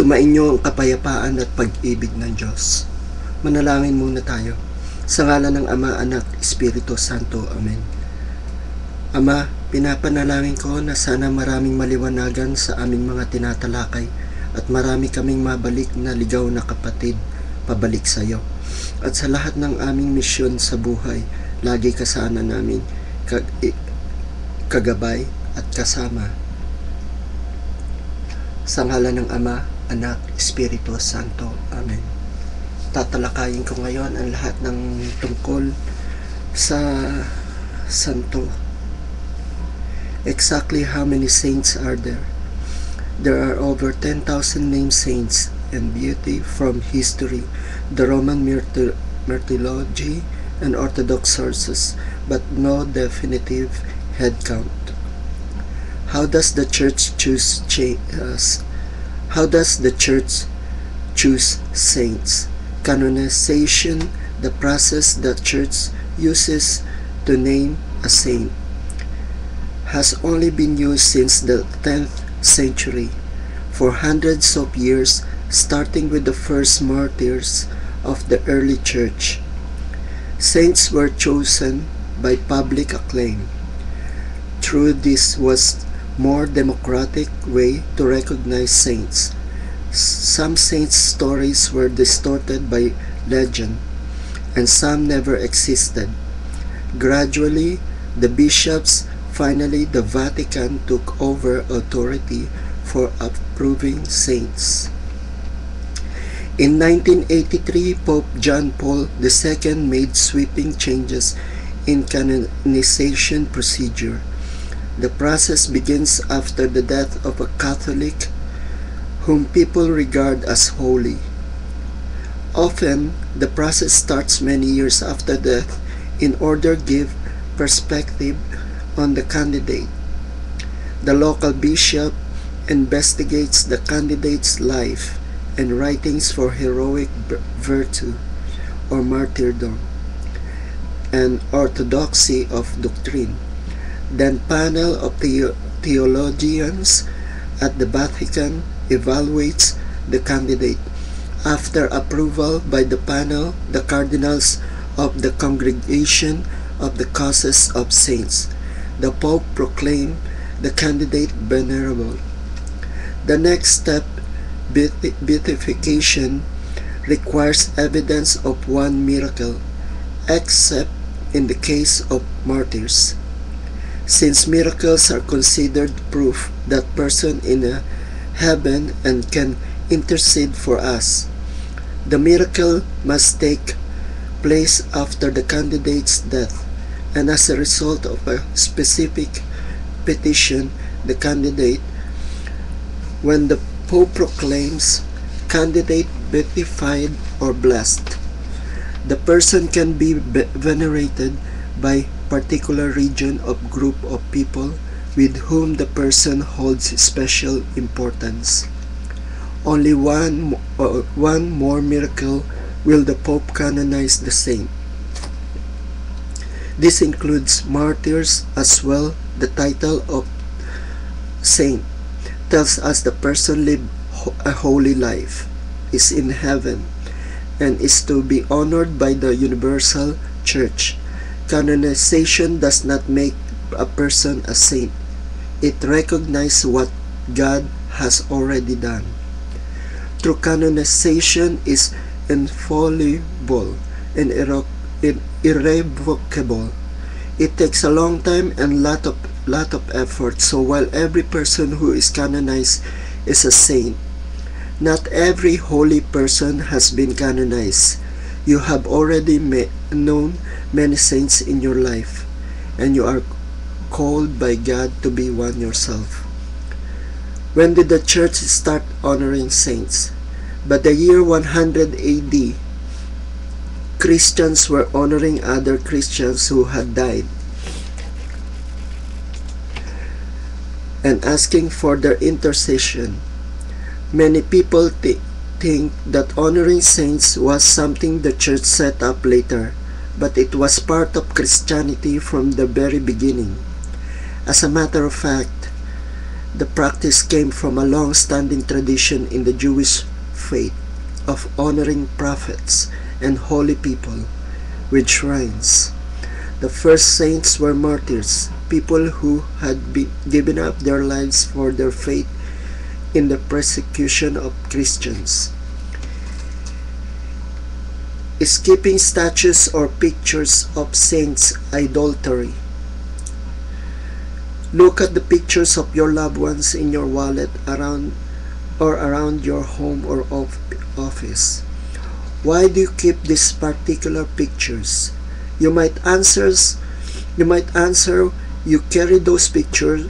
Sumainyo ang kapayapaan at pag-ibig ng Diyos. Manalangin muna tayo. Sa ngala ng Ama, Anak, Espiritu Santo. Amen. Ama, pinapanalangin ko na sana maraming maliwanagan sa aming mga tinatalakay at marami kaming mabalik na ligaw na kapatid pabalik sa iyo. At sa lahat ng aming misyon sa buhay, lagi ka sana namin kag- kagabay at kasama. Sa ngalan ng Ama, Anak, Espiritu Santo. Amen. Tatalakayin ko ngayon ang lahat ng tungkol sa Santo. Exactly how many saints are there? There are over 10,000 named saints and beati from history, the Roman martyrology, and Orthodox sources, but no definitive head count. How does the church choose uh, how does the church choose saints? Canonization, the process the church uses to name a saint, has only been used since the 10th century. For hundreds of years, starting with the first martyrs of the early church, saints were chosen by public acclaim. Through this was more democratic way to recognize saints. Some saints' stories were distorted by legend, and some never existed. Gradually, the bishops, finally the Vatican took over authority for approving saints. In 1983, Pope John Paul II made sweeping changes in canonization procedure. The process begins after the death of a Catholic whom people regard as holy. Often, the process starts many years after death in order to give perspective on the candidate. The local bishop investigates the candidate's life and writings for heroic virtue or martyrdom and orthodoxy of doctrine. Then panel of the theologians at the Vatican evaluates the candidate. After approval by the panel, the cardinals of the congregation of the causes of saints, the Pope proclaim the candidate venerable. The next step, beatification, requires evidence of one miracle, except in the case of martyrs. Since miracles are considered proof that person in heaven and can intercede for us, the miracle must take place after the candidate's death and as a result of a specific petition the candidate when the Pope proclaims candidate beatified or blessed. The person can be venerated by particular region of group of people with whom the person holds special importance. Only one, uh, one more miracle will the Pope canonize the saint. This includes martyrs as well. The title of saint tells us the person lived a holy life, is in heaven, and is to be honored by the universal church. Canonization does not make a person a saint. It recognizes what God has already done. True canonization is infallible and irrevocable. It takes a long time and lot of lot of effort. So while every person who is canonized is a saint, not every holy person has been canonized. You have already known many saints in your life, and you are called by God to be one yourself. When did the church start honoring saints? By the year 100 AD, Christians were honoring other Christians who had died and asking for their intercession. Many people th- think that honoring saints was something the church set up later, but it was part of Christianity from the very beginning. As a matter of fact, The practice came from a long-standing tradition in the Jewish faith of honoring prophets and holy people with shrines. The first saints were martyrs, people who had been given up their lives for their faith in the persecution of Christians. Skipping statues or pictures of saints idolatry. Look at the pictures of your loved ones in your wallet around or around your home or of office. Why do you keep these particular pictures? You might answer you might answer you carry those pictures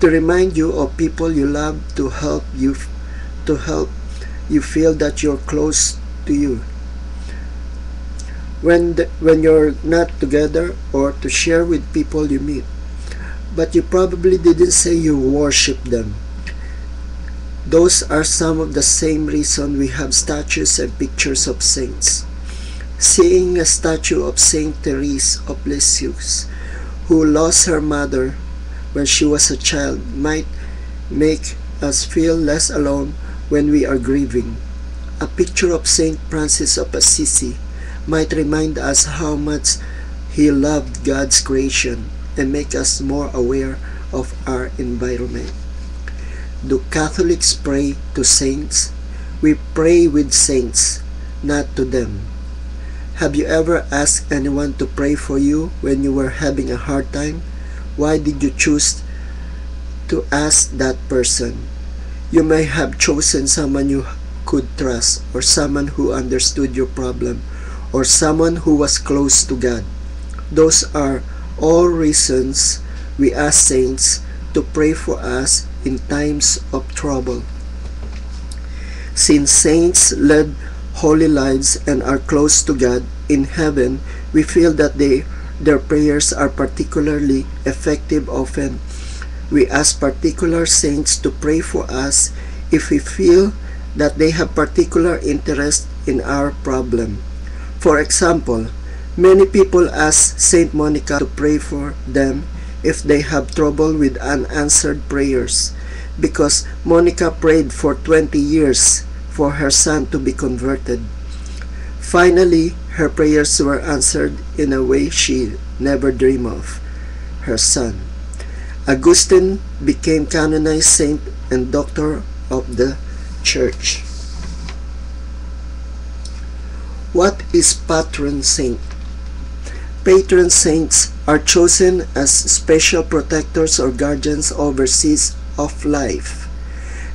to remind you of people you love to help you to help you feel that you're close to you when the, when you're not together or to share with people you meet but you probably didn't say you worship them those are some of the same reason we have statues and pictures of saints seeing a statue of saint therese of lisieux who lost her mother when she was a child might make us feel less alone when we are grieving. A picture of Saint Francis of Assisi might remind us how much he loved God's creation and make us more aware of our environment. Do Catholics pray to saints? We pray with saints, not to them. Have you ever asked anyone to pray for you when you were having a hard time? Why did you choose to ask that person? You may have chosen someone you could trust, or someone who understood your problem, or someone who was close to God. Those are all reasons we ask saints to pray for us in times of trouble. Since saints led holy lives and are close to God in heaven, we feel that they their prayers are particularly effective often. We ask particular saints to pray for us if we feel that they have particular interest in our problem. For example, many people ask Saint Monica to pray for them if they have trouble with unanswered prayers because Monica prayed for 20 years for her son to be converted. Finally, her prayers were answered in a way she never dreamed of. Her son. Augustine became canonized saint and doctor of the church. What is patron saint? Patron saints are chosen as special protectors or guardians overseas of life.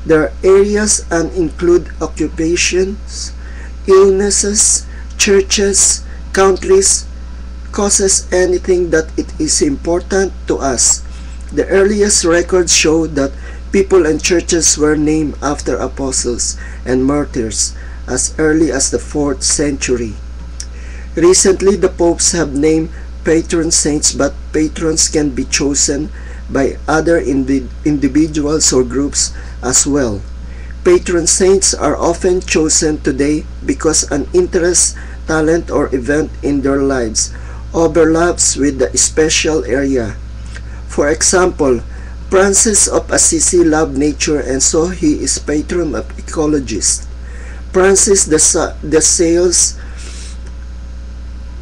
Their areas and include occupations, illnesses, churches, countries, causes anything that it is important to us. The earliest records show that people and churches were named after apostles and martyrs as early as the 4th century. Recently, the popes have named patron saints, but patrons can be chosen by other indi individuals or groups as well. Patron saints are often chosen today because an interest talent or event in their lives overlaps with the special area. For example, Francis of Assisi loved nature and so he is patron of ecologists. Francis de, Sa de Sales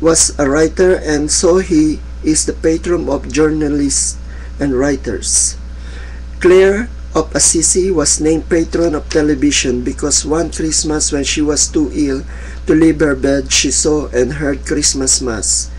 was a writer and so he is the patron of journalists and writers. Clare of Assisi was named patron of television because one Christmas when she was too ill to leave her bed, she saw and heard Christmas Mass.